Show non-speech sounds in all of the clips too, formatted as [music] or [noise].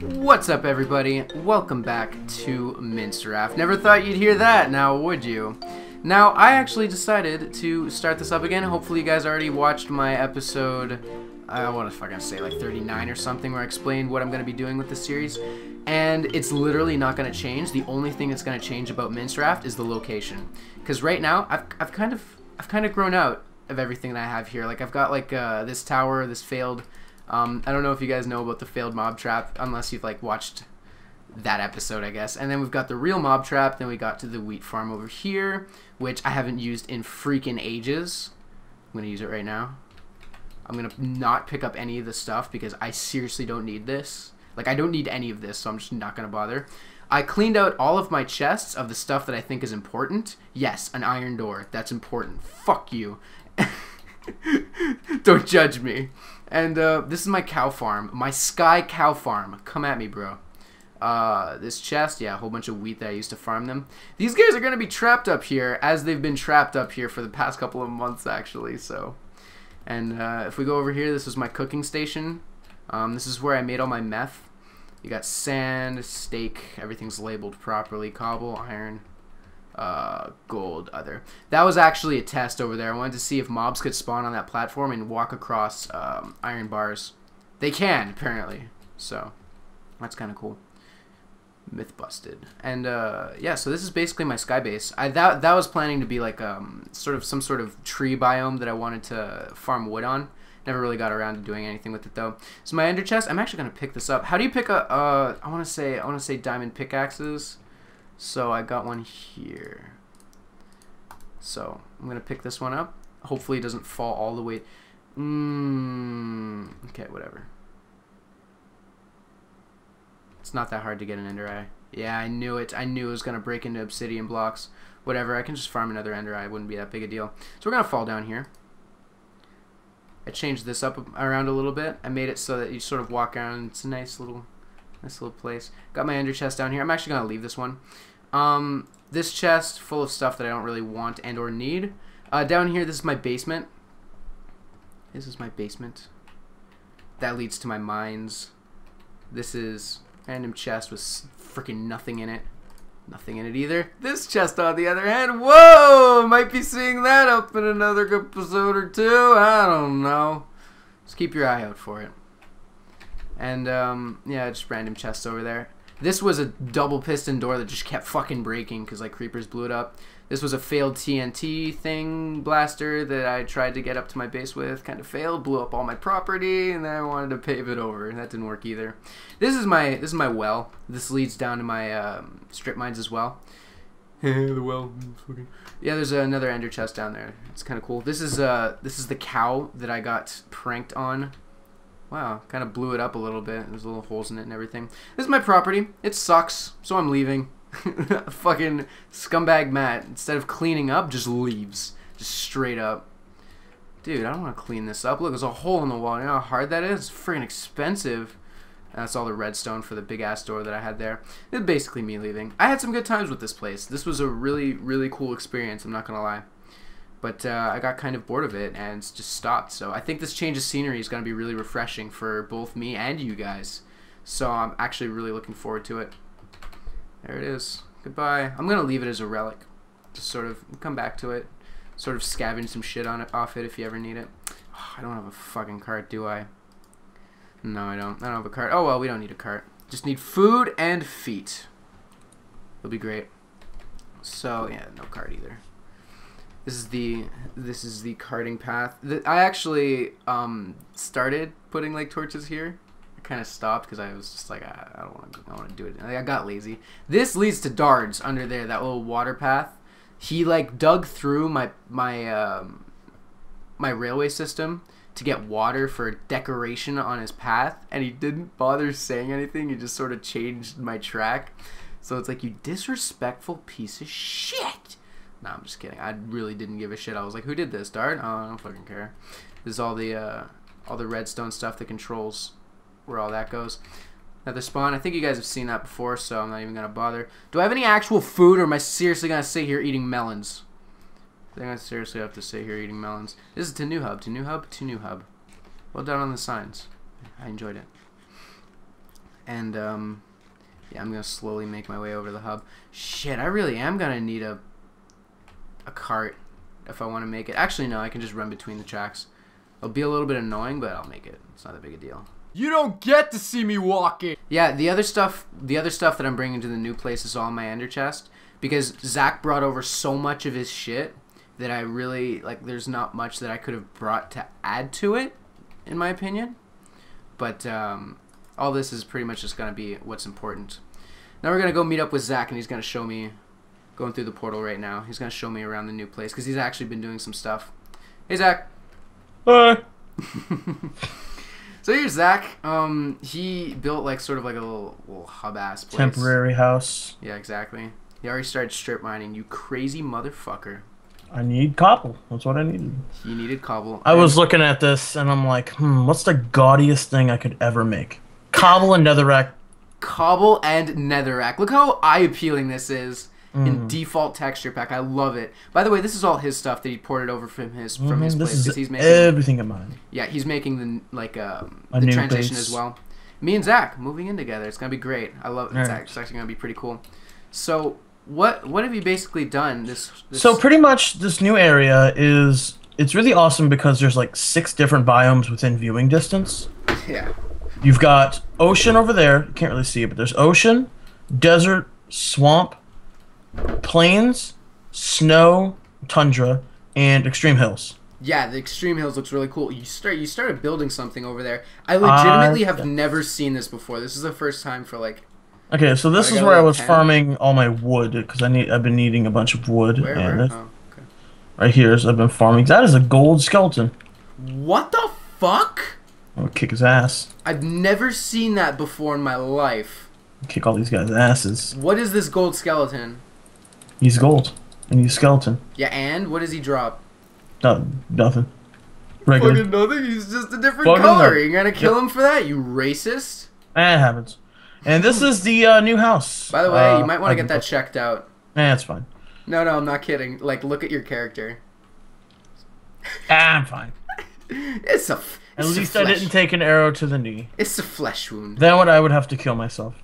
What's up everybody? Welcome back to MinceRaft. Never thought you'd hear that, now would you? Now, I actually decided to start this up again. Hopefully you guys already watched my episode, I want to fucking say like 39 or something, where I explained what I'm going to be doing with this series. And it's literally not going to change. The only thing that's going to change about MinceRaft is the location. Because right now, I've, I've kind of I've kind of grown out of everything that I have here. Like I've got like uh, this tower, this failed um, I don't know if you guys know about the failed mob trap, unless you've like watched that episode, I guess. And then we've got the real mob trap. Then we got to the wheat farm over here, which I haven't used in freaking ages. I'm gonna use it right now. I'm gonna not pick up any of the stuff because I seriously don't need this. Like I don't need any of this, so I'm just not gonna bother. I cleaned out all of my chests of the stuff that I think is important. Yes, an iron door. That's important. Fuck you. [laughs] don't judge me. And uh, this is my cow farm. My sky cow farm. Come at me, bro. Uh, this chest, yeah, a whole bunch of wheat that I used to farm them. These guys are going to be trapped up here, as they've been trapped up here for the past couple of months, actually, so. And uh, if we go over here, this is my cooking station. Um, this is where I made all my meth. You got sand, steak, everything's labeled properly, cobble, iron, uh, gold other. That was actually a test over there. I wanted to see if mobs could spawn on that platform and walk across um, iron bars. They can, apparently. So, that's kind of cool. Myth busted. And, uh, yeah, so this is basically my sky base. I, that, that was planning to be like um, sort of some sort of tree biome that I wanted to farm wood on. Never really got around to doing anything with it though. So my ender chest, I'm actually gonna pick this up. How do you pick a? Uh, I want to say I want to say diamond pickaxes. So I got one here. So I'm going to pick this one up. Hopefully it doesn't fall all the way. Mm, okay, whatever. It's not that hard to get an ender eye. Yeah, I knew it. I knew it was going to break into obsidian blocks. Whatever, I can just farm another ender eye. Wouldn't be that big a deal. So we're going to fall down here. I changed this up around a little bit. I made it so that you sort of walk around. It's a nice little Nice little place. Got my ender chest down here. I'm actually going to leave this one. Um, this chest full of stuff that I don't really want and or need. Uh, down here, this is my basement. This is my basement. That leads to my mines. This is random chest with freaking nothing in it. Nothing in it either. This chest, on the other hand, whoa! Might be seeing that up in another episode or two. I don't know. Just keep your eye out for it. And, um, yeah, just random chests over there. This was a double piston door that just kept fucking breaking because, like, creepers blew it up. This was a failed TNT thing blaster that I tried to get up to my base with. Kind of failed, blew up all my property, and then I wanted to pave it over. And that didn't work either. This is my this is my well. This leads down to my um, strip mines as well. [laughs] the well. Yeah, there's another ender chest down there. It's kind of cool. This is uh this is the cow that I got pranked on Wow, kind of blew it up a little bit. There's little holes in it and everything. This is my property. It sucks, so I'm leaving. [laughs] Fucking scumbag Matt, instead of cleaning up, just leaves. Just straight up. Dude, I don't want to clean this up. Look, there's a hole in the wall. You know how hard that is? It's freaking expensive. That's all the redstone for the big ass door that I had there. It's basically me leaving. I had some good times with this place. This was a really, really cool experience, I'm not going to lie. But uh, I got kind of bored of it and just stopped. So I think this change of scenery is going to be really refreshing for both me and you guys. So I'm actually really looking forward to it. There it is. Goodbye. I'm going to leave it as a relic. Just sort of come back to it. Sort of scavenge some shit on it, off it if you ever need it. Oh, I don't have a fucking cart, do I? No, I don't. I don't have a cart. Oh, well, we don't need a cart. Just need food and feet. It'll be great. So, yeah, no cart either. This is the this is the carting path. I actually um, started putting like torches here. I kind of stopped because I was just like I, I don't want to I want to do it. Like, I got lazy. This leads to Dards under there. That little water path. He like dug through my my um, my railway system to get water for decoration on his path, and he didn't bother saying anything. He just sort of changed my track. So it's like you disrespectful piece of shit. No, I'm just kidding. I really didn't give a shit. I was like, who did this? Dart? Oh, I don't fucking care. This is all the uh, all the redstone stuff that controls where all that goes. Another spawn. I think you guys have seen that before, so I'm not even gonna bother. Do I have any actual food, or am I seriously gonna sit here eating melons? I think I seriously have to sit here eating melons. This is to new hub. To new hub. To new hub. Well done on the signs. I enjoyed it. and um, yeah, I'm gonna slowly make my way over the hub. Shit, I really am gonna need a a cart if I want to make it. Actually, no, I can just run between the tracks. It'll be a little bit annoying, but I'll make it. It's not that big a deal. You don't get to see me walking. Yeah, the other stuff, the other stuff that I'm bringing to the new place is all in my ender chest because Zak brought over so much of his shit that I really like. There's not much that I could have brought to add to it, in my opinion. But um, all this is pretty much just gonna be what's important. Now we're gonna go meet up with Zak, and he's gonna show me going through the portal right now. He's gonna show me around the new place because he's actually been doing some stuff. Hey Zak. Hi. [laughs] So here's Zak. Um, he built like sort of like a little, little hub ass place. Temporary house. Yeah, exactly. He already started strip mining. You crazy motherfucker. I need cobble. That's what I needed. He needed cobble. I was looking at this and I'm like, hmm, what's the gaudiest thing I could ever make? Cobble and netherrack. cobble and netherrack. Look how eye appealing this is Mm. in default texture pack. I love it. By the way, this is all his stuff that he ported over from his from his Mhm, place This because is he's making. everything of mine. yeah, he's making the like um, A the transition as well. Me and Zak moving in together. It's gonna be great. I love it. It's Right. act- it's actually gonna be pretty cool. So what what have you basically done this? this So pretty much this new area is it's really awesome because there's like six different biomes within viewing distance. [laughs] yeah. You've got ocean over there. You can't really see it, but there's ocean, desert, swamp, plains, snow, tundra, and extreme hills. Yeah, the extreme hills looks really cool. You start you started building something over there. I legitimately Uh, have never seen this before. This is the first time for like Okay, so this is where I was 10. farming all my wood because I need I've been needing a bunch of wood. where and where? Oh, okay. right here, so I've been farming. That is a gold skeleton. What the fuck? I'm gonna kick his ass. I've never seen that before in my life. Kick all these guys' asses. What is this gold skeleton? He's gold, and he's skeleton. Yeah, and what does he drop? No, nothing. Regular. Fucking nothing. He's just a different Fucking color. nothing. You're gonna kill him for that? You racist. Eh, it happens. And this is the uh, new house. By the way, Uh, you might want to get that checked out. Eh, it's fine. No, no, I'm not kidding. Like, look at your character. Ah, I'm fine. [laughs] It's a. At it's a least I didn't take an arrow to the knee. It's a flesh wound. Then what I would have to kill myself.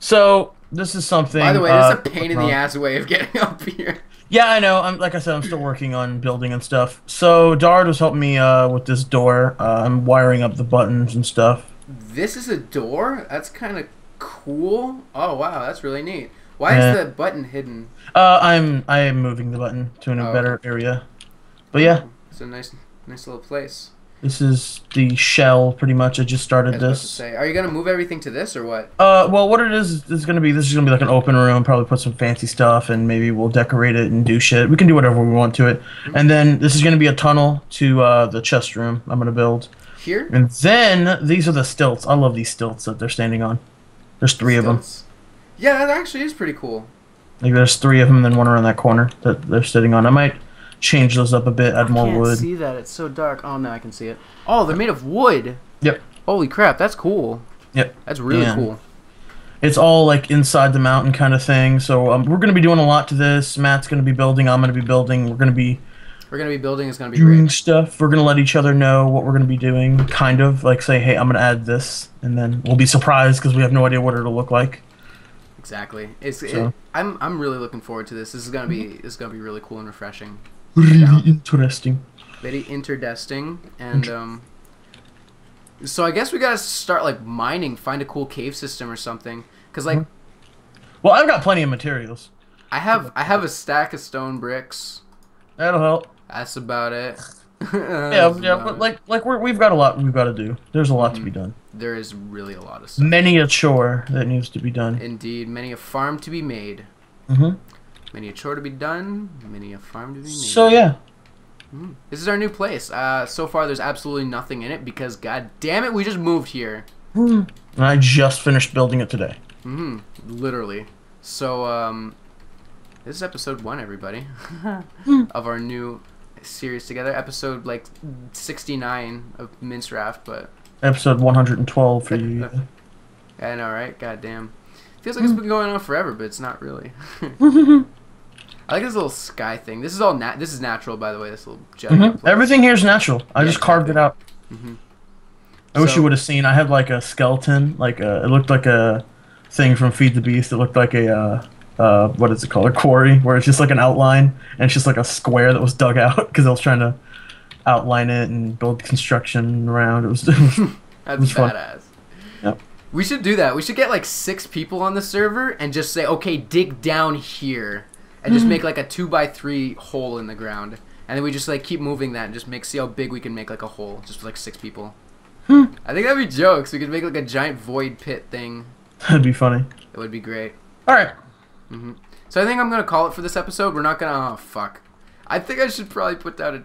So this is something. By the way, uh, this is a pain in the ass way of getting [laughs] up here. Yeah, I know. I'm like I said, I'm still working on building and stuff. So Dard was helping me uh, with this door. Uh, I'm wiring up the buttons and stuff. This is a door? That's kind of cool. Oh, wow, that's really neat. Why Yeah. is the button hidden? Uh, I'm I am moving the button to a Oh, better area. But yeah, It's a nice, nice little place. This is the shell. Pretty much, I just started to this. say, are you gonna move everything to this or what? Uh, well, what it is is gonna be. This is gonna be like an open room. Probably put some fancy stuff, and maybe we'll decorate it and do shit. We can do whatever we want to it. And then this is gonna be a tunnel to uh, the chest room. I'm gonna build. Here? And then these are the stilts. I love these stilts that they're standing on. There's three of them. Yeah, that actually is pretty cool. Like there's three of them, and then one around that corner that they're sitting on. I might change those up a bit, add more can't wood. see that. It's so dark. Oh, no, I can see it. Oh, they're made of wood. Yep. Holy crap, that's cool. Yep. That's really cool. It's all like inside the mountain kind of thing. So um, we're gonna be doing a lot to this. Matt's gonna be building. I'm gonna be building. We're gonna be We're gonna be building. It's gonna be doing great. stuff. We're gonna let each other know what we're gonna be doing. Kind of like say, hey, I'm gonna add this, and then we'll be surprised because we have no idea what it'll look like. Exactly. It's. So-. It, I'm. I'm really looking forward to this. This is gonna be. This is gonna be really cool and refreshing. Really Yeah. interesting. Very interdesting and um. So I guess we gotta start like mining, find a cool cave system or something. Cause like Well, I've got plenty of materials. I have I have a stack of stone bricks. That'll help. That's about it. [laughs] Yeah, yeah, but like like we're, we've got a lot we've got to do. There's a lot Mm-hmm. to be done. there is really a lot of stuff. Many a chore that needs to be done. Indeed, many a farm to be made. hmm Many a chore to be done, many a farm to be made. So yeah, Mm. This is our new place. Uh, so far, there's absolutely nothing in it because, god damn it, we just moved here. and I just finished building it today. hmm Literally. So, um, this is episode one, everybody, [laughs] of our new series together. Episode like 69 of Mince Raft, but Episode 112 for [laughs] you. I know, right? God damn. Feels like it's been going on forever, but it's not really. [laughs] I like this little sky thing. This is all nat. This is natural, by the way. This little jet. Mhm. Everything here is natural. I Yeah, just carved it out. I wish you would have seen. I had like a skeleton, like a, it looked like a thing from Feed the Beast. It looked like a uh, uh, what is it called? A quarry, where it's just like an outline and it's just like a square that was dug [laughs] out because I was trying to outline it and build construction around. It was, [laughs] it was [laughs] That's was fun. badass. Yep. We should do that. We should get like six people on the server and just say, okay, dig down here, and Hmm. just make like a two by three hole in the ground, and then we just like keep moving that and just make see how big we can make like a hole, just with like six people. Hmm. I think that'd be jokes. We could make like a giant void pit thing. that'd be funny. It would be great. All right, So I think I'm gonna call it for this episode. We're not gonna. Oh fuck. I think I should probably put down a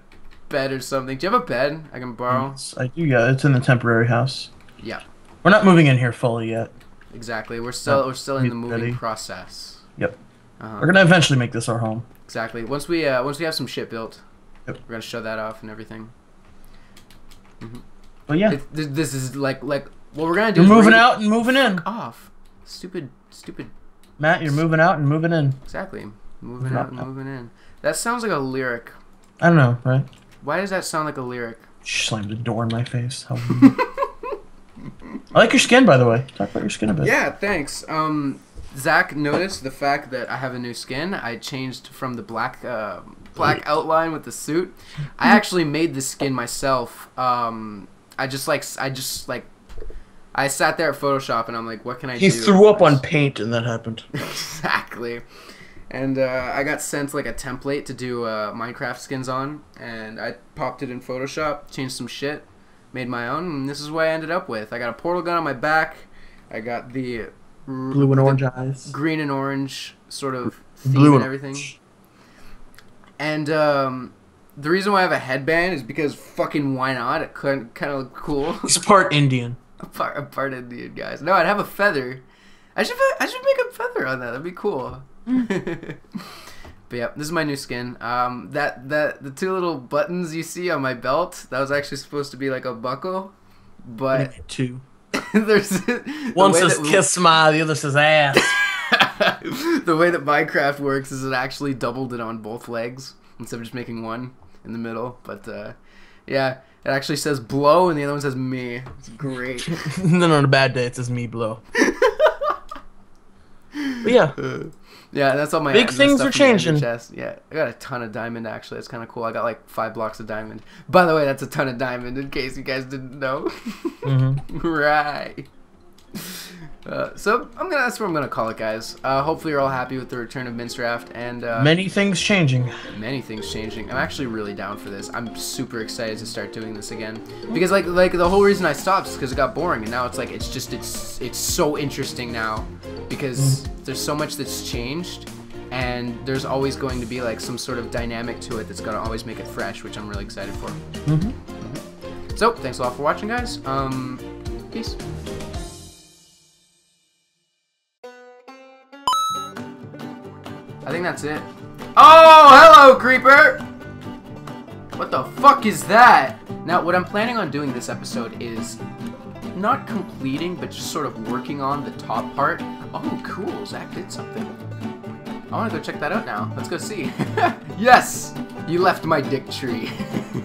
bed or something. Do you have a bed I can borrow? It's- I do. Yeah, it's in the temporary house. Yeah. We're not moving in here fully yet. Exactly. We're still Yeah, we're still in the moving ready. process. Yep. Uh-huh. We're gonna eventually make this our home. Exactly. Once we uh, once we have some shit built, Yep. we're gonna show that off and everything. But yeah, It, th- this is like like what we're gonna do. you're is we're moving out and moving in, Off. Stupid. Stupid. Matt. You're moving out and moving in. Exactly. Moving Moving out and moving in. That sounds like a lyric. I don't know, right? Why does that sound like a lyric? Slammed a door in my face. [laughs] I like your skin, by the way. Talk about your skin a bit. Yeah, thanks. Um, Zak noticed the fact that I have a new skin. I changed from the black uh, black outline with the suit. I actually made the skin myself. Um, I just like I just like I sat there at Photoshop and I'm like, what can I He do? threw up on paint, and that happened. [laughs] exactly. And uh, I got sent like a template to do uh, Minecraft skins on, and I popped it in Photoshop, changed some shit, made my own, and this is what I ended up with. I got a portal gun on my back. I got the Blue and orange eyes. green and orange sort of theme Blue and and everything. And um, the reason why I have a headband is because fucking why not? It kind kind of look cool. [laughs] He's part Indian. [laughs] I'm part, I'm part Indian, guys. No, I'd have a feather. I should I should make a feather on that. That'd be cool. [laughs] but yeah, this is my new skin. Um, that that the two little buttons you see on my belt that was actually supposed to be like a buckle, but Two. [laughs] there's One says that- kiss my, the other says ass. [laughs] the way that Minecraft works is it actually doubled it on both legs instead of just making one in the middle. But uh, yeah, it actually says blow and the other one says me. It's great. [laughs] then on a bad day, it says me blow. But yeah, Uh, yeah, that's all my Big things are from the ender changing. Chest. Yeah, I got a ton of diamond actually. It's kind of cool. I got like five blocks of diamond. By the way, that's a ton of diamond. In case you guys didn't know. Mhm. [laughs] right. Uh, so I'm gonna. That's what I'm gonna call it, guys. Uh, hopefully you're all happy with the return of MinceRaft and uh, many things changing. many things changing. I'm actually really down for this. I'm super excited to start doing this again because like like the whole reason I stopped is because it got boring, and now it's like it's just it's it's so interesting now because there's so much that's changed, and there's always going to be like some sort of dynamic to it that's gonna always make it fresh, which I'm really excited for. Mhm. So thanks a lot for watching, guys. Um, peace. I think that's it. Oh, hello, creeper! What the fuck is that? Now, what I'm planning on doing this episode is not completing, but just sort of working on the top part. Oh, cool. Zak did something. I want to go check that out now. Let's go see. [laughs] yes! You left my dick tree. [laughs]